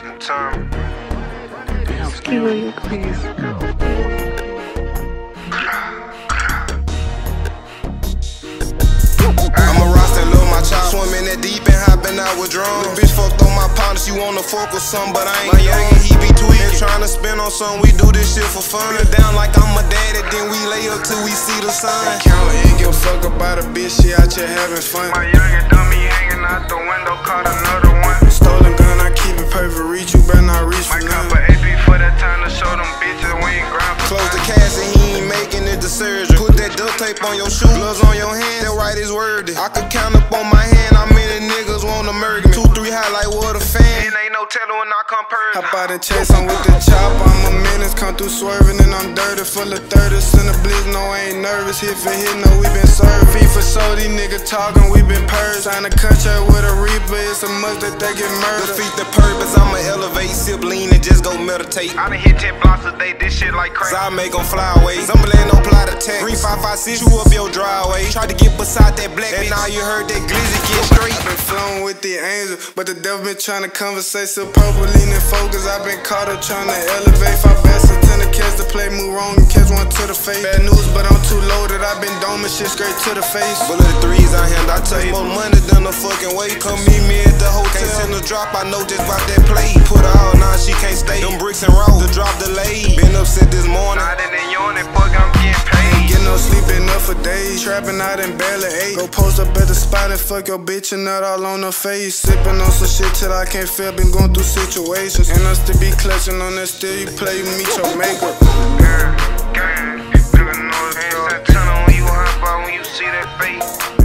Time. Skill you please. I'm a roster, love my child. Swimming that deep and hopping out with drums. The bitch fucked on my partner, she wanna fuck with some, but I ain't my youngin', he be tweaking. Trying to spin on some, we do this shit for fun. It down like I'm a daddy, then we lay up till we see the sun. Count ain't give a fuck about a bitch, she out here having fun. My youngin' dummy the surgery. Put that duct tape on your shoe, gloves on your hand, that right is wordy. I could count up on my hand how many niggas wanna murder me. Two, three high like what a fan. And ain't no telling when I come purge. Hop out and chase, I'm with the chop. I'm a menace, come through swerving and I'm dirty. Full of 30s in the blitz, no, I ain't nervous. Hit for hit, no, we been served. Fee for show, these niggas talking, we been purged. Sign a contract with a reaper, it's a must that they get murdered. Defeat the purpose, I'ma elevate, sip lean and just go meditate. I done hit 10 blocks a day, this shit like crazy. Cause I make 'em fly away. Zumbling, no plot attack. Green 556, chew up your driveway. Tried to get beside that black And now you heard that glizzy get straight. i been flowing with the angel, but the devil been trying to conversate. So purple leaning focus. i been caught up trying to elevate. Five best catch the play, move wrong and catch one to the face. Bad news, but I'm too loaded. i been doming shit straight to the face. Bullet threes I hand, I tell you more money than a fucking way. Come meet me at the hotel. Can't send a drop, I know just about that play. Put her out, for days. Trapping out and barely ate. Go post up at the spot and fuck your bitch and nut all on her face. Sipping on some shit till I can't feel. Been going through situations. And us to be clutching on that still. You play, you meet your makeup. Gang, gang, nigga know it's tunnel when you hop out when you see that face.